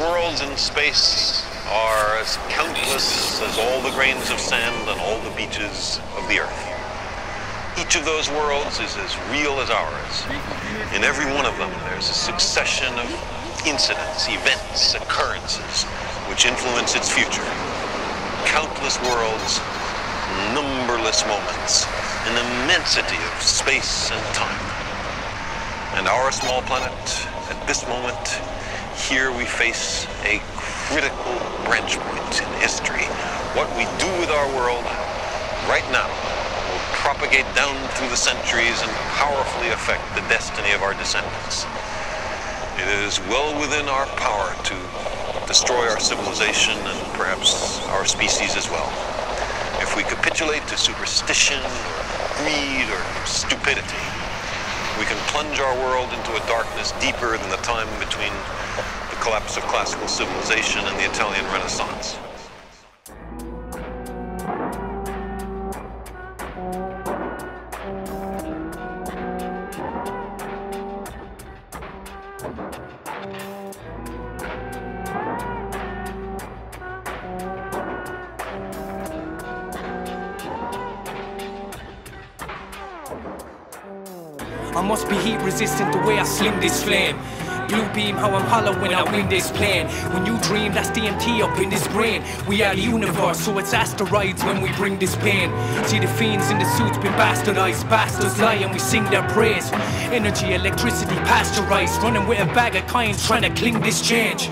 worlds in space are as countless as all the grains of sand on all the beaches of the earth. Each of those worlds is as real as ours. In every one of them, there's a succession of incidents, events, occurrences which influence its future. Countless worlds, numberless moments, an immensity of space and time. And our small planet, at this moment, here we face a critical branch point in history. What we do with our world right now will propagate down through the centuries and powerfully affect the destiny of our descendants. It is well within our power to destroy our civilization and perhaps our species as well. If we capitulate to superstition or greed or stupidity, we can plunge our world into a darkness deeper than the time between the collapse of classical civilization and the Italian Renaissance. Resistant the way I sling this flame. Blue beam, how I'm hollow when I win this plan. When you dream, that's DMT up in this brain. We are the universe, so it's asteroids when we bring this pain. See the fiends in the suits been bastardized, bastards lie and we sing their praise. Energy, electricity, pasteurized, running with a bag of coins trying to cling this change.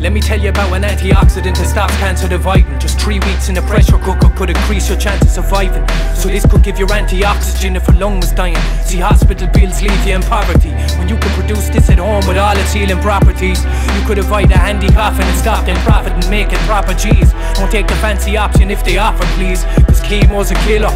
Let me tell you about an antioxidant that stops cancer dividing. Just three weeks in a pressure cooker could increase your chance of surviving. So this could give you antioxygen if a lung was dying. See, hospital bills leave you in poverty. When you could produce this at home with all its healing properties, you could avoid a handy coffin and stop them profit and making proper G's. Don't take the fancy option if they offer, please. Cause chemo's a killer.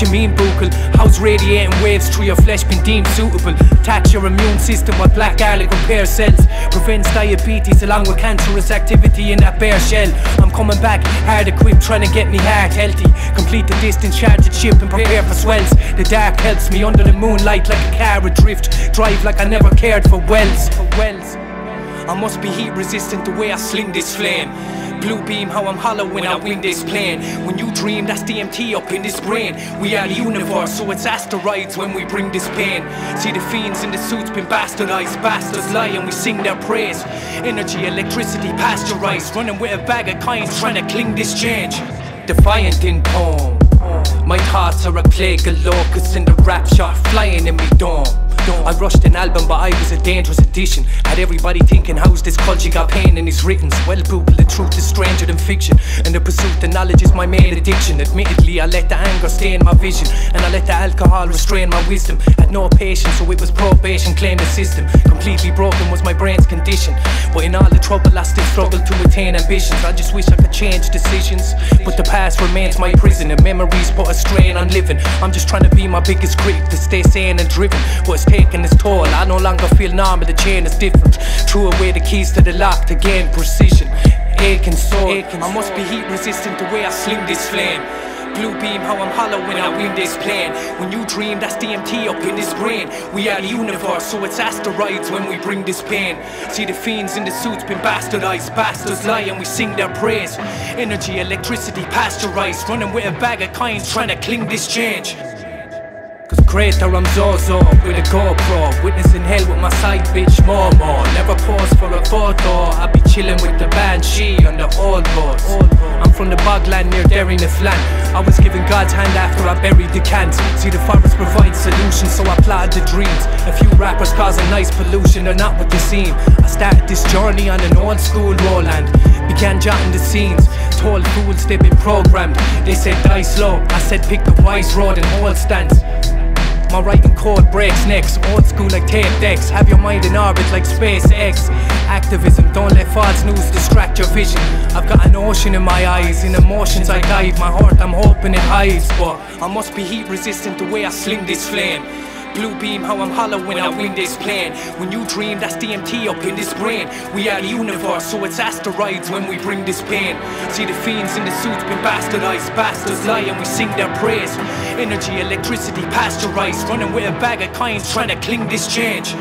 You mean, buccal? How's radiating waves through your flesh been deemed suitable? Tax your immune system with black garlic repairs cells. Prevents diabetes along with cancerous activity in that bare shell. I'm coming back hard equipped, trying to get me heart healthy. Complete the distance, charge the chip, and prepare for swells. The dark helps me under the moonlight like a car adrift. Drive like I never cared for wells. For wells. I must be heat resistant the way I sling this flame. Blue beam, how I'm hollow when I win this plane. When you dream, that's DMT up in this brain. We are the universe, so it's asteroids when we bring this pain. See the fiends in the suits been bastardized, bastards lie and we sing their praise. Energy, electricity, pasteurized, running with a bag of coins trying to cling this change. Defiant in poem. My thoughts are a plague of locusts in the rap shot flying in me dome. I rushed an album, but I was a dangerous addition. Had everybody thinking, how's this culture got pain in his writtens? Well, Google, the truth is stranger than fiction. And the pursuit of knowledge is my main addiction. Admittedly, I let the anger stain my vision. And I let the alcohol restrain my wisdom. Had no patience, so it was probation, claim the system. Completely broken was my brain's condition. But in all the trouble, I still struggle to attain ambitions. I just wish I could change decisions. But the past remains my prison, and memories put a strain on living. I'm just trying to be my biggest critic to stay sane and driven. But taking its toll. I no longer feel normal, the chain is different. Threw away the keys to the lock to gain precision. Aching soul. I must be heat resistant the way I sling this flame. Blue beam, how I'm hollow when I win this plan. When you dream, that's DMT up in this brain. We are the universe, so it's asteroids when we bring this pain. See the fiends in the suits been bastardized, bastards lie and we sing their praise. Energy, electricity, pasteurized, running with a bag of coins trying to cling this change. Cause crater I'm Zozo with a GoPro Witnessing hell with my side bitch Momo Never pause for a photo I be chilling with the Banshee on the old roads. I'm from the bogland near Derrynaflan I was given God's hand after I buried the cans. See the forest provides solutions so I plotted the dreams. A few rappers causing nice pollution They're not what they seem. I started this journey on an old school Roland. Began jotting the scenes. Told fools they've been programmed. They said die slow. I said pick the wise road and hold stance my writing code breaks next. old school like tape decks. Have your mind in orbit like SpaceX. Activism, don't let false news distract your vision. I've got an ocean in my eyes, in emotions I dive. My heart, I'm hoping it hides, but I must be heat resistant the way I sling this flame. Blue beam, how I'm hollow when I win this plan. When you dream, that's DMT up in this brain. We are the universe, so it's asteroids when we bring this pain. See the fiends in the suits been bastardized, bastards lie and we sing their praise. Energy, electricity, pasteurized, running with a bag of coins trying to cling this change.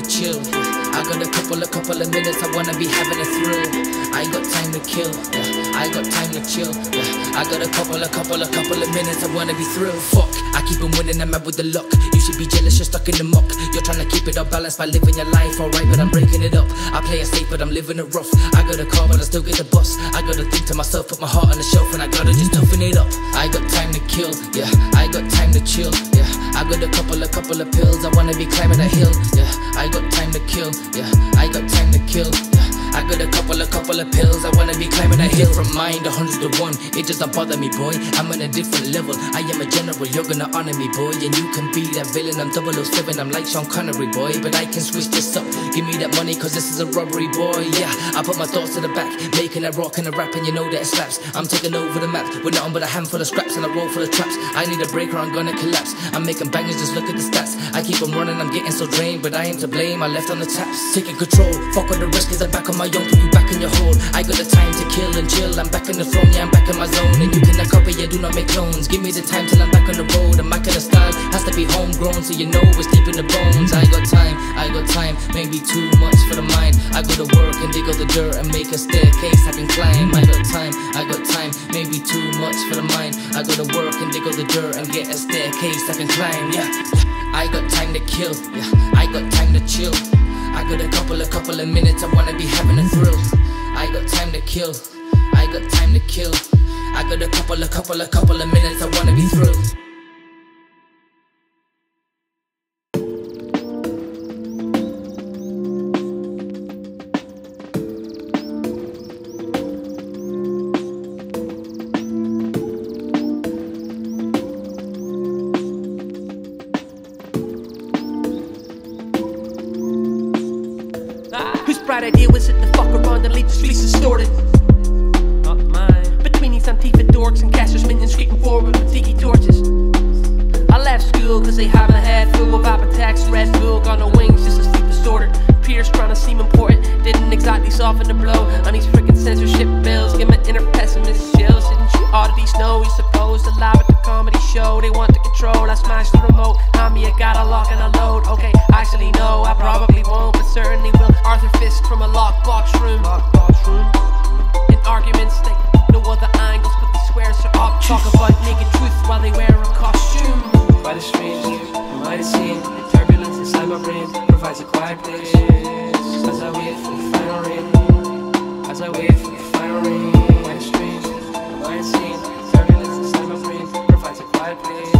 To chill. I got a couple of couple of minutes, I wanna be having a thrill. I got time to kill, yeah. I got time to chill. Yeah. I got a couple of couple of couple of minutes, I wanna be thrilled. Fuck, I keep on winning, I'm mad with the luck. You should be jealous, you're stuck in the muck. You're trying to keep it up balanced by living your life, alright, but I'm breaking it up. I play it safe, but I'm living it rough. I got a car, but I still get the bus. I gotta think to myself, put my heart on the shelf, and I gotta just toughen it up. I got time to kill, yeah. I got time to chill, yeah. I got a couple of couple of pills, I wanna be climbing a hill, yeah. I got time to kill, yeah. I got time to kill, yeah. I got a couple of couple of pills, I wanna be climbing a hill from mind a hundred to one. It doesn't bother me, boy. I'm on a different level. I am a general, you're gonna honor me, boy. And you can be that villain. I'm 007, I'm like Sean Connery, boy. But I can switch this up. Give me that money, cause this is a robbery, boy. Yeah, I put my thoughts to the back, making a rock and a rap, and you know that it slaps. I'm taking over the map with nothing but a handful of scraps and a roll full of traps. I need a break or I'm gonna collapse. I'm making bangers, just look at the stats. I keep on running, I'm getting so drained, but I ain't to blame. I left on the taps, taking control. Fuck all the rest, cause I'm back on my own. Put you back in your hole. I got the time to kill and chill. I'm back in the throne, yeah, I'm back in my zone. And you cannot copy, yeah, do not make clones. Give me the time till I'm back on the road. And my kind of style has to be homegrown, so you know it's deep in the bones. I got time, I got time, maybe too much for the mind. I go to work and dig out the dirt and make a staircase I can climb. I got time, I got time, maybe too much for the mind. I go to work and dig out the dirt and get a staircase I can climb. Yeah, I got time to kill, yeah, I got time to chill. I got a couple of couple of minutes, I wanna be having a thrill. I got time to kill, I got time to kill. I got a couple of couple of couple of minutes, I wanna be thrilled. Lock and a load. Okay, actually no, I probably won't, but certainly will. Arthur Fisk from a lockbox room. Lockbox room. In arguments, they no other angles, but they swear so up. Talk about naked truth while they wear a costume. By the strange, am I the same? Turbulence inside my brain provides a quiet place. As I wait for the final rain. As I wait for the final rain. By the strange, am I insane? Turbulence inside my brain provides a quiet place.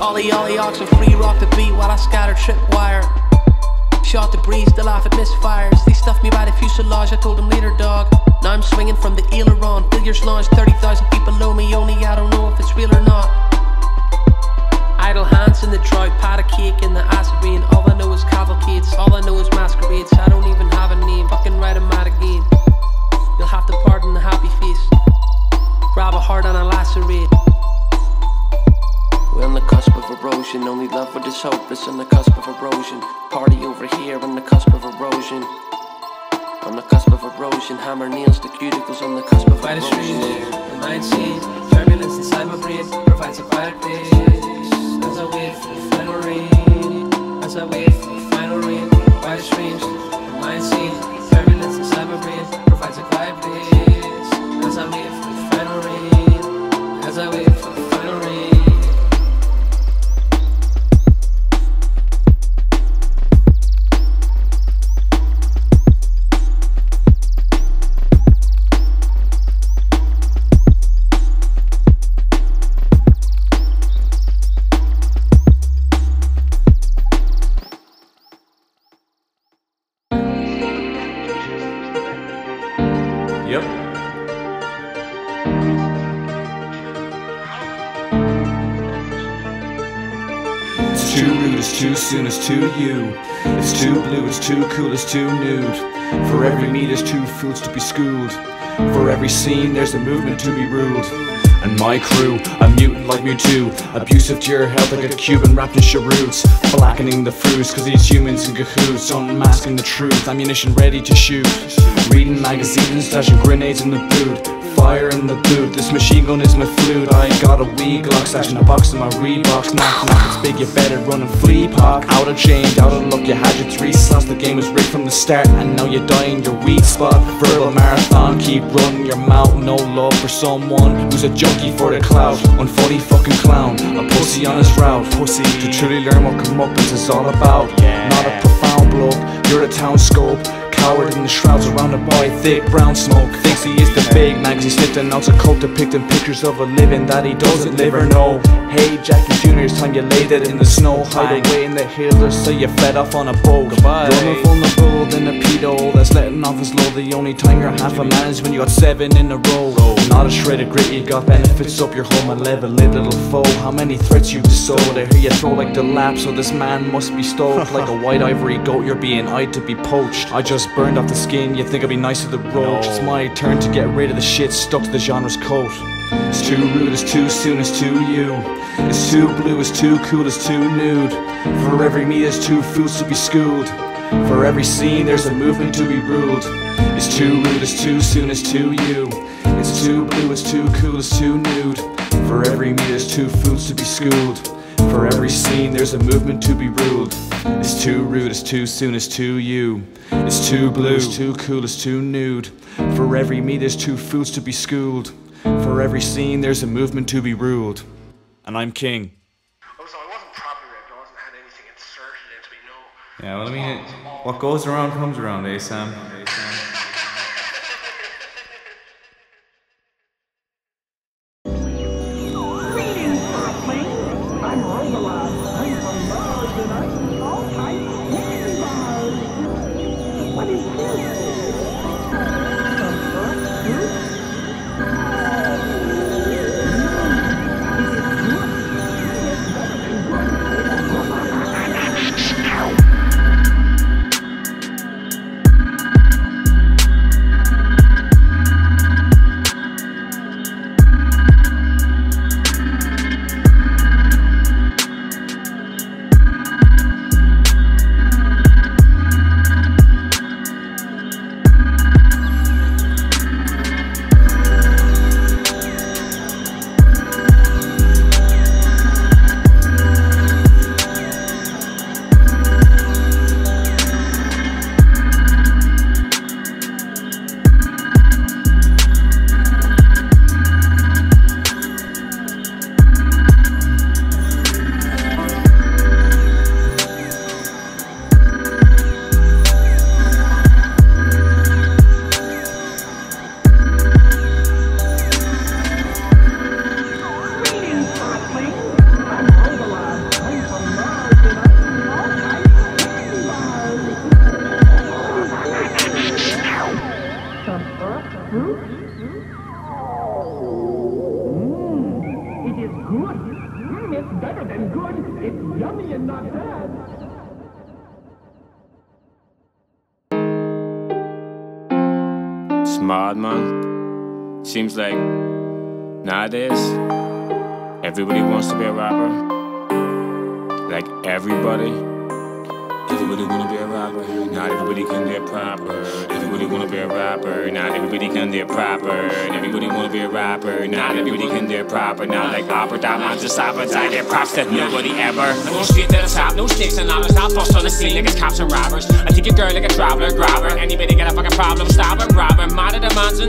Ollie Ollie oxen free rock the beat while I scatter tripwire. Shot the breeze, they laugh at misfires. They stuffed me by the fuselage, I told them later, dog. Now I'm swinging from the aileron. Billiards launch, 30,000 feet below me, only I don't know if it's real or not. Idle hands in the drought, pat a cake in the acid rain. All I know is cavalcades, all I know is masquerades. I don't even have a name, fucking right, I'm again. You'll have to pardon the happy face. Grab a heart and a lacerate. Only love for this hope is on the cusp of erosion. Party over here on the cusp of erosion. On the cusp of erosion. Hammer nails the cuticles on the cusp of By the erosion. street, the night scene, turbulence inside my brain provides a quiet place. As I wait for the final rain, as I wait for the final rain. By the street, the night scene, turbulence inside my brain provides a quiet place. As I wait for the final rain, as I wait for the final rain. Yep. It's too rude, it's too soon, it's too you. It's too blue, it's too cool, it's too nude. For every meat, there's two foods to be schooled. For every scene, there's a movement to be ruled. And my crew. A mutant like Mewtwo, abusive to your health like a Cuban wrapped in cheroots. Blackening the fruits, cause these humans in cahoots, unmasking the truth. Ammunition ready to shoot. Reading magazines, stashing grenades in the boot. Fire in the boot, this machine gun is my flute. I got a wee Glock stashing a box in my Reeboks Knock knock, it's big, you better run and flee pop. Out of change, out of luck, you had your three slots. The game was rigged from the start and now you're dying your weak spot. Verbal marathon, keep running your mouth. No love for someone who's a junkie for the clout. Unfunny fucking clown, a pussy on his route. Pussy, to truly learn what comeuppance is all about. Not a profound bloke, you're a town scope Coward in the shrouds around a boy, thick brown smoke. Thinks he is the big mags, he slipped and out a cult depicting pictures of a living that he doesn't live or know. Hey Jackie Jr., it's time you laid it in the snow. Hide away in the hills so you fled off on a boat. Goodbye. You're more vulnerable than a pedo that's letting off his load. The only time you're half a man is when you got seven in a row. Not a shred of grit, you got benefits up your home. And level it, little foe. How many threats you've sold I hear you throw like the lap So this man must be stoked. Like a white ivory goat You're being eyed to be poached. I just burned off the skin, you think I'd be nice to the roach It's my turn to get rid of the shit stuck to the genre's coat It's too rude, it's too soon, it's too you. It's too blue, it's too cool, it's too nude. For every me there's two fools to be schooled. For every scene there's a movement to be ruled. It's too rude, it's too soon, it's too you. It's too blue, it's too cool, it's too nude. For every me there's two fools to be schooled For every scene there's a movement to be ruled It's too rude, it's too soon, it's too you It's too blue, it's too cool, it's too nude For every me there's two fools to be schooled For every scene there's a movement to be ruled And I'm king Oh, so I wasn't properly raped. I wasn't had anything inserted into me. No. Yeah, well, I mean, it, what goes around comes around, eh, Sam? And not bad. Smart man. Seems like nowadays everybody wants to be a rapper. Like everybody. Everybody wanna be a rapper. Not everybody can be a proper. Everybody wanna be a rapper. Not everybody can be a proper. Everybody wanna be a rapper. Not everybody can be a proper. Not like opera. That man's a sabotage. I get props that nobody ever. I go straight to the top. No sticks and ladders. I'll bust on the scene like it's cops and robbers. I take your girl like a traveler. Grab her. Anybody got a fucking problem? Stop it her. Rob her. Mad at the Manson.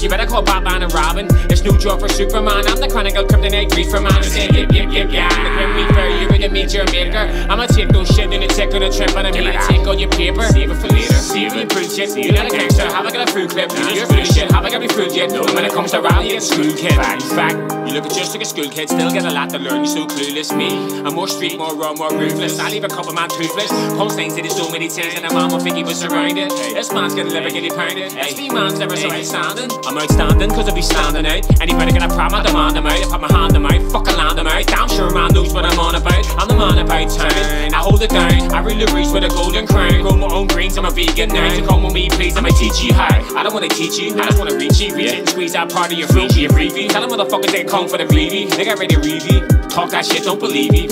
You better call Batman and Robin. It's no job for Superman. I'm the chronicle kryptonite reefer man. You say yip yip yip yeah. The grim reaper. You're gonna meet your maker. I'ma take no shit in a tick on a trip and I mean take all your paper. Save it for later. Save it for shit. You're not a gangster. Have I got a fruit clip? You're full shit. Have I got me fruit yet? No. When it comes to you get school kid. Fact, fact. You look at just like a school kid. Still get a lot to learn. You're so clueless. Me, I'm more street, more raw, more ruthless. I leave a couple man toothless. Home stains did it so many times and a man will think he was surrounded. This man's gonna never get it pounded. SB man's never so outstanding. I'm outstanding cause I be standing out. Anybody got a problem, I demand them out. I put my hand them out, fucking land them out. Damn sure man knows what I'm on about. I'm the man about town. I hold it down. I really reach with a golden crown. Grow my own greens, I'm a vegan don't you come with me, please? I might teach you how. I don't wanna teach you, I just wanna reach you. Reach it and squeeze out part of your freaky, your freebie. Tell them motherfuckers they come for the greedy. They got ready to read. Talk that shit, don't believe me.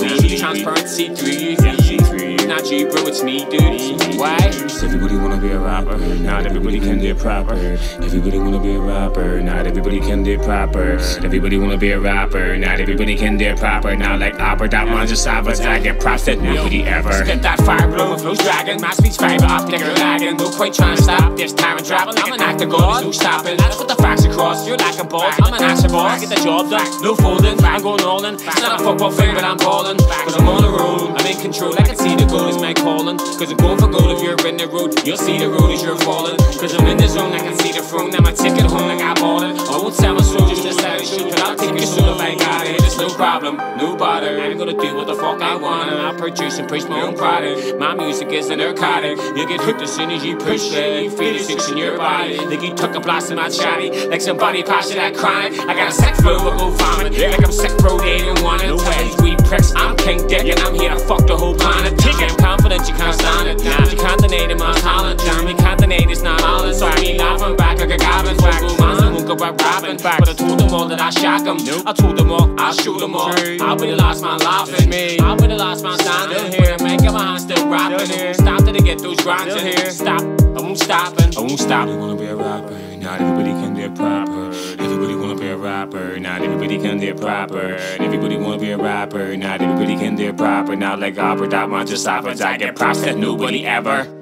See through you. Not you, bro, it's me, dude. Why? Everybody wanna be a rapper. Not everybody can do it proper. Everybody wanna be a rapper. Not everybody can do it proper. Everybody wanna be a rapper. Not everybody can do it proper. Now like opera, that man's a savage. I get props that nobody ever. Spit that fire, blow my flow's dragon. My speed's fiber optic, you're lagging. No point trying to stop this time and travel. I'm an actor, God, no stopping. I put the facts across. You're like a boss. I'm an action boss. I get the job done. No folding. I'm going all in. It's not a football thing, but I'm balling. Cause I'm on the road. I'm in control. I can see the goal is my calling. Cause I'm going for gold if you're in the road. You'll see the road as you're falling. Cause I'm in the zone. I can see the throne. Now my ticket home. I got ballin'. I won't sell my just to sell it. Cause I'll take your soul if I got it. There's no problem. No bother. I'm gonna do what the fuck I want. And I'll produce and preach my own product. My music is a narcotic. You get hooked as soon as you push it. You feel the six in your body. Like you took a blast in my chatty. Like somebody passed that chronic. I got a sex flow, I go vomit. Like I'm sick, bro, they didn't want it. Tell these weed pricks, I'm King Dick, and I'm here to fuck the whole planet. I'm confident you can't stand it. Nah, you can't deny my talent. Damn, you can't deny it's not all. So me laughing back like a goblin. Whack, man, won't go back rapping. But I told them all that I shock them. I told them all, I'll shoot them all. I'll be the last man laughing. I'll be the last man standing here. Making my hands still rapping. I won't stop till get those grinds in here. Stop, I won't stop. I won't stop. You wanna be a rapper? Not everybody can do it proper. Everybody wanna be a rapper. Not everybody can do it proper. Everybody wanna be a rapper. Not everybody can do it proper. Not like opera, that man just happens. I get props that nobody ever.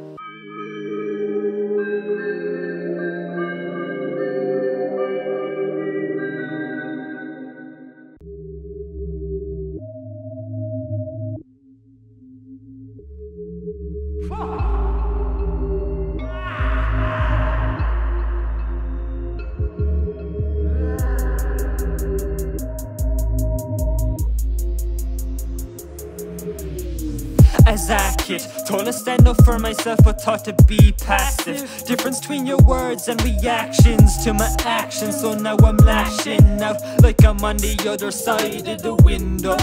For myself, but taught to be passive. Difference between your words and reactions to my actions. So now I'm lashing out like I'm on the other side of the window.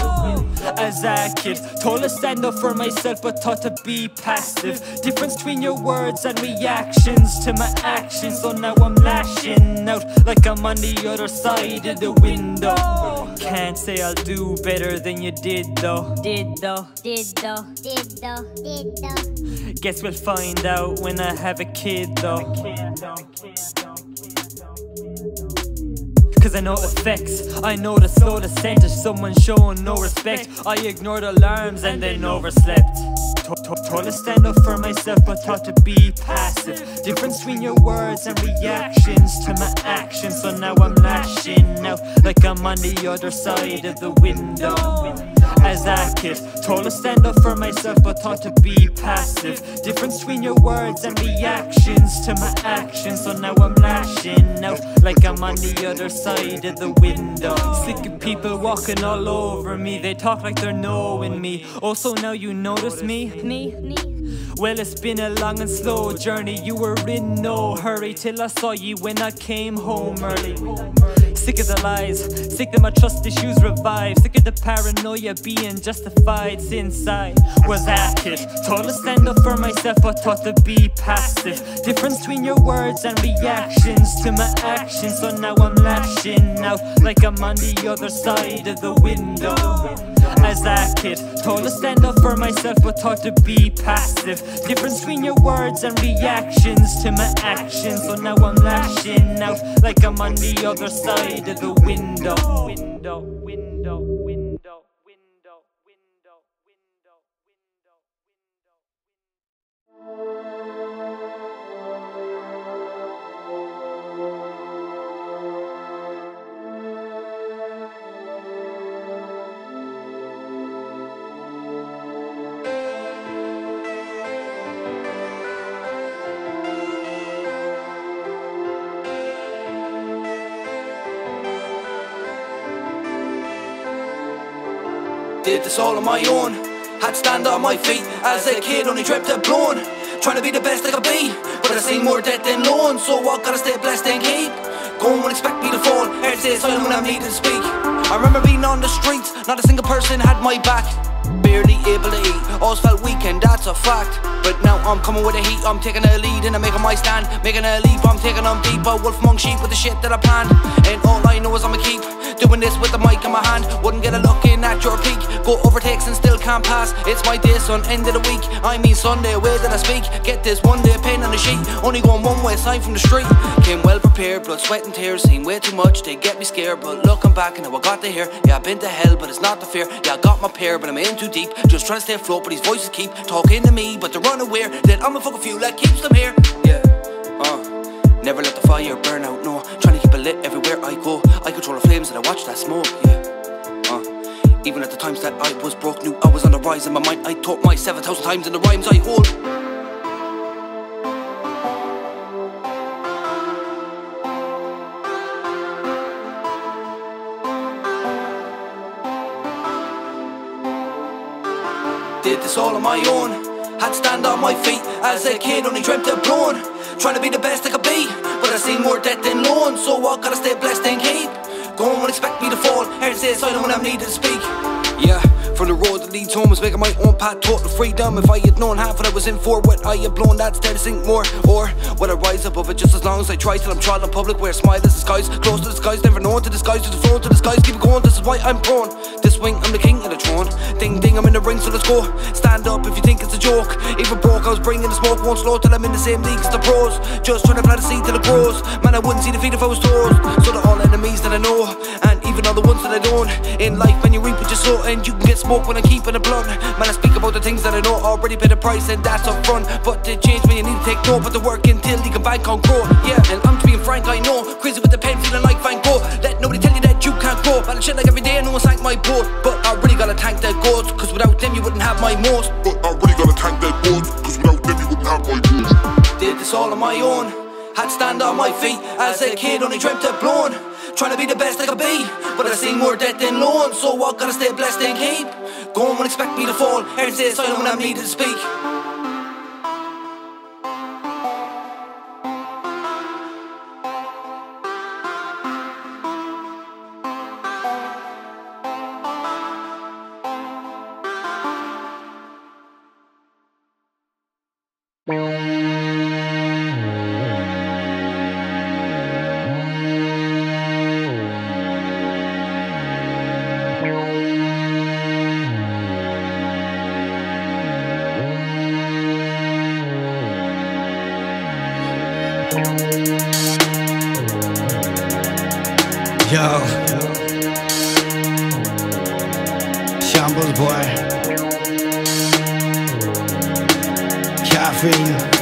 As a kid, told to stand up for myself, but taught to be passive. Difference between your words and reactions to my actions. So now I'm lashing out like I'm on the other side of the window. Can't say I'll do better than you did though. Did though, did though, did though, did though. Guess we'll find out when I have a kid though. Cause I know effects, I know the slow descent of someone showing no respect. I ignored alarms and then overslept. Told to stand up for myself, but taught to be passive. Difference between your words and reactions to my actions. So now I'm lashing out like I'm on the other side of the window. As a kid, told to stand up for myself, but taught to be passive. Difference between your words and reactions to my actions. So now I'm lashing out like I'm on the other side of the window. Sick of people walking all over me, they talk like they're knowing me. Also, now you notice me. Me, me. Well, it's been a long and slow journey. You were in no hurry till I saw you when I came home early. Sick of the lies, sick that my trust issues revive. Sick of the paranoia being justified since I was a kid. Taught to stand up for myself, but taught to be passive. Difference between your words and reactions to my actions. So now I'm lashing out like I'm on the other side of the window. As a kid, told to stand up for myself, but taught to be passive. Difference between your words and reactions to my actions. So now I'm lashing out like I'm on the other side of the. Window, window, window, Did this all on my own. Had to stand on my feet as a kid, only dreamt of blown. Trying to be the best I could be, but I seen more death than loan. So I gotta stay blessed and keep. Going won't expect me to fall. Every day silent when I'm needed to speak. I remember being on the streets, not a single person had my back. Barely able to eat. Always felt weekend, that's a fact. But now I'm coming with the heat, I'm taking a lead and I'm making my stand. Making a leap, I'm taking on deep. A wolf among sheep with the shit that I planned. And all I know is I'ma keep doing this with the mic in my hand. Wouldn't get a look in at your peak. Go overtakes and still can't pass. It's my day, son, end of the week. I mean Sunday, way that I speak. Get this one day pain on the sheet. Only going one way, sign from the street. Came well prepared, blood, sweat, and tears. Seen way too much, they get me scared. But looking back, and now I got to here. Yeah, I've been to hell, but it's not the fear. Yeah, I got my pair, but I'm in too deep. Just trying to stay afloat, but these voices keep talking to me. But they're unaware that I'm a fucking fuel that keeps them here. Yeah, uh. Never let the fire burn out, no. Trying to keep it lit everywhere I go. I control the flames and I watch that smoke, yeah. Even at the times that I was broke, knew I was on the rise in my mind. I taught my 7,000 times in the rhymes I hold. Did this all on my own. Had to stand on my feet as a kid, only dreamt of blowing. Trying to be the best I could be, but I see more death than loan. So I gotta stay blessed and keep. Go on, expect me to fall. Heard say silent when I'm needed to speak. Yeah, from the road that leads home I was making my own path, total freedom. If I had known half what I was in for, what I had blown, that's there to sink more. Or would I rise above it just as long as I try till I'm trod in public where a smile is disguise, close to the skies, never known to disguise, just flown to the skies, keep it going. This is why I'm prone. This I'm the king of the throne. Ding ding, I'm in the ring, so let's go. Stand up if you think it's a joke. Even broke, I was bringing the smoke, won't slow till I'm in the same league as the pros. Just trying to plant a seed till it grows. Man, I wouldn't see the feet if I was toes. So they're all enemies that I know, and even all the ones that I don't. In life, when you reap what you sow, and you can get smoke when I'm keeping it blunt. Man, I speak about the things that I know already paid the price, and that's up front. But to change me, you need to take no, but the work until you can bank on grow. Yeah, and I'm being frank, I know. Crazy with the pen, feeling like Van Gogh. Let nobody tell you can't grow. Man, shit like every day, no one sank my boat. But I really gotta thank their gods, cause without them, you wouldn't have my most. But I really gotta thank their gods, cause without them, you wouldn't have my most. Did this all on my own. Had to stand on my feet as a kid, only dreamt of blowing. Trying to be the best I could be, but I seen more death than loan, so I gotta stay blessed and keep. Go on, expect me to fall. Heard say silent when I'm needed to speak. Boy. Kafeen.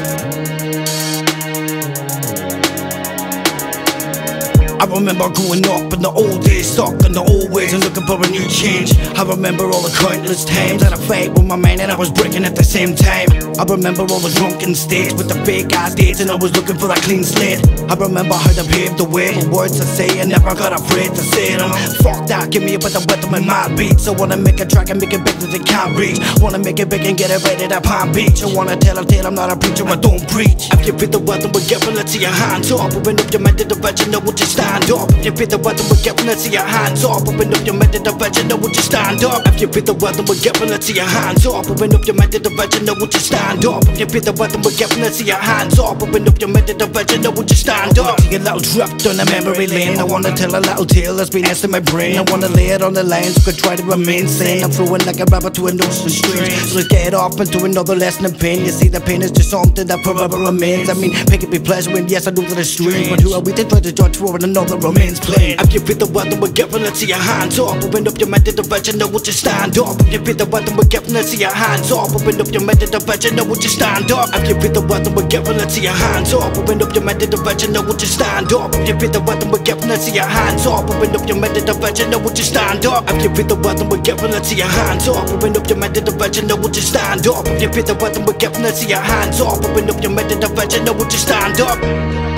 Remember growing up in the old days, stuck in the old ways and looking for a new change. I remember all the countless times that I fight with my man and I was breaking at the same time. I remember all the drunken states with the fake ass dates and I was looking for that clean slate. I remember how they paved the way, the words I say I never got afraid to say them. Fuck that, give me a of rhythm in my beats. I wanna make a track and make it big that they can't reach. Wanna make it big and get it ready to Palm Beach. I wanna tell a tale, I'm not a preacher, I don't preach. If you feel the weather, we're giving it to your hands up. Open up your mind to the you know what you stand up. If you feel the weather, we're it to your hands up. Open up your mind to the know what you stand up. If you feel the weather, we're it to your hands up. Open up your mind to the know what you stand up. If you feel the weather, we're it to your hands up. Open up your mind to the know what you stand up. Take a little trip down the memory lane. I wanna tell a little tale that's been in my brain. I wanna lay it on the line so I could try to remain sane. I'm flowing like a rabbit to an ocean stream. So let's get off into another lesson of pain. You see, the pain is just something that forever remains. I mean, pick it be pleasure and yes, I know that it's strange. But who are we to try to judge for another remains plain? If you feel the weather, we're giving it to your hands up. Open up your mind to the you know what you stand up. If you feel the weather, we're giving it to your hands up. Open up your mind to the you know what you stand up. If you feel the weather, we're giving it to your hands up. Open up your mind to the you know what you stand up. If you feel the weather, we're giving it to your hands up. Open up your mind to the you know what you stand up. If you feel the weather, we're giving it to your hands up. Open up your mind to the you know what you stand up. If you feel the weather, we're giving it to your hands up. Open up your mind to the what you stand up.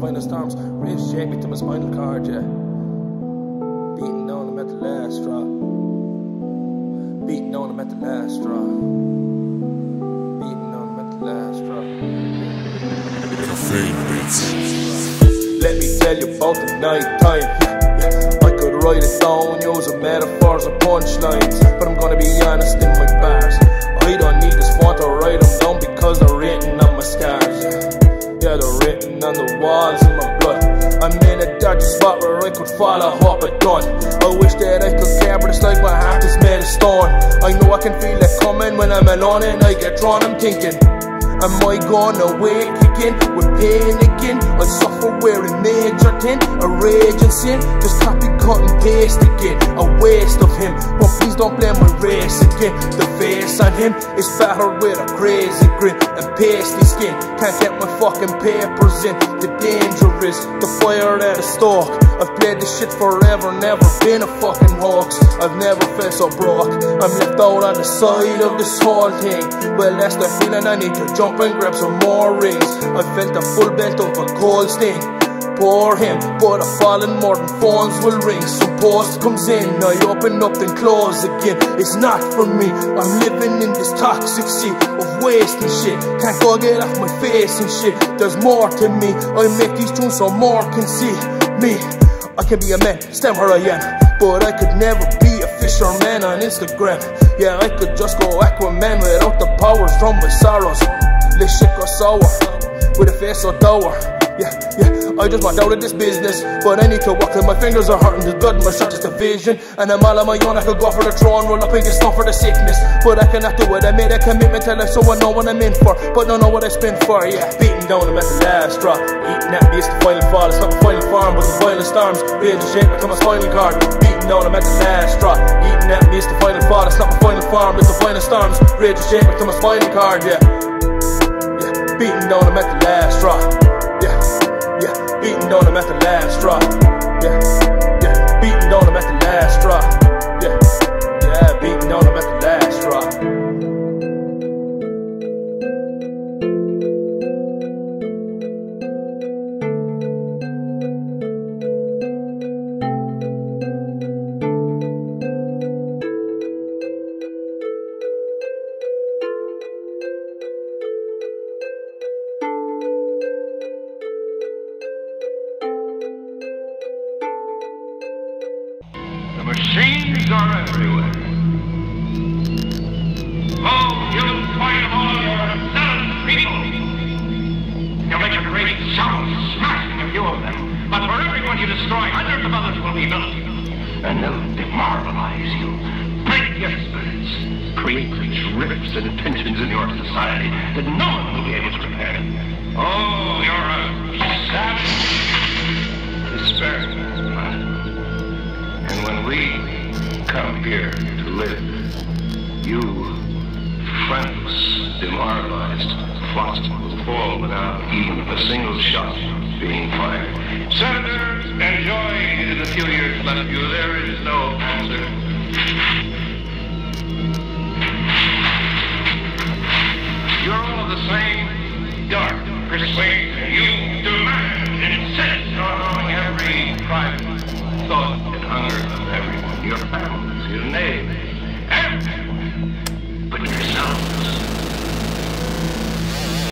Final form, but the violent storms rage me to my spinal cord. Yeah. Beating down, I'm at the last straw. Beating down, I'm at the last straw. Beating down, I'm at the last straw. Let me tell you about the night time. I could write it down using metaphors or punchlines, but I'm gonna be honest in my bars. I don't need this font to write them down because they're written on my scars. Yeah, they're written on the walls in my blood. I'm in a dodgy spot where I could fall off a gun. I wish that I could care, but it's like my heart is made of stone. I know I can feel it coming when I'm alone and I get drawn. I'm thinking. Am I gonna wake again with pain again? I suffer wearing major tin, a rage and sin. Just copy, cut and paste again, a waste of him. But please don't blame my race again. The face on him is battered with a crazy grin and pasty skin. Can't get my fucking papers in. The danger is the fire at a stalk. I've played this shit forever, never been a fucking hoax. I've never felt so broke. I'm left out on the side of this whole thing. Well, that's the feeling I need to jump and grab some more rings. I felt the full belt of a cold sting. Pour him, but I fallen more phones will ring. Some post comes in, I open up then close again. It's not for me. I'm living in this toxic sea of waste and shit. Can't go get off my face and shit. There's more to me. I make these tunes so more can see me. I can be a man, stand where I am, but I could never be a fisherman on Instagram. Yeah, I could just go Aquaman without the powers from my sorrows. Shit got sour with a face so dour. Yeah, yeah, I just want out of this business But I need to walk till my fingers are hurting The blood in my shot just a vision And I'm all on my own, I could go for the throne Roll up and get stuff for the sickness But I cannot do it, I made a commitment to life, so I know what I'm in for But don't know what I spent for, yeah. Beating down, I'm at the last straw Eating at me, the final fall. It's not the final farm, but the violent storms. Rage and shake become a spinal cord Beating down, I'm at the last straw Eating at me, the final fall. It's not the final farm, it's the violent storms. Rage and shake become a spinal cord, yeah. Beating down, I'm at the last straw. Beating down, I'm at the last straw. Yeah, yeah, beating down, I'm at the last straw. Yeah, yeah, beating down, I'm at the you destroy, hundreds of others will be built. And they'll demoralize you, break your spirits, create rifts and tensions in your society that no one will be able to repair. Oh, you're a savage, despairing man. And when we come here to live, you, friendless, demoralized, flocked will fall without even a single shot being fired. Senators, enjoy the few years left you. There is no answer. You're all the same dark, persuade, you demand, insist on owning every private thought and hunger of everyone, your families, your neighbors, everyone, but yourself.